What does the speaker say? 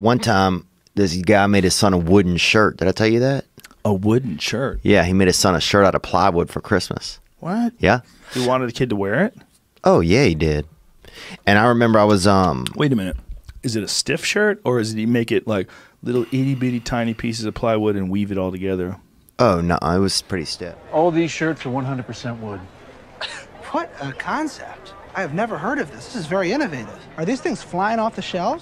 One time, this guy made his son a wooden shirt. Did I tell you that? A wooden shirt. Yeah, he made his son a shirt out of plywood for Christmas. What? Yeah. he wanted the kid to wear it? Oh yeah, he did. And I remember I was um Wait a minute. Is it a stiff shirt or is he make it like little itty bitty tiny pieces of plywood and weave it all together? oh no, it was pretty stiff. All these shirts are 100% wood. What a concept. I have never heard of this. This is very innovative. Are these things flying off the shelves?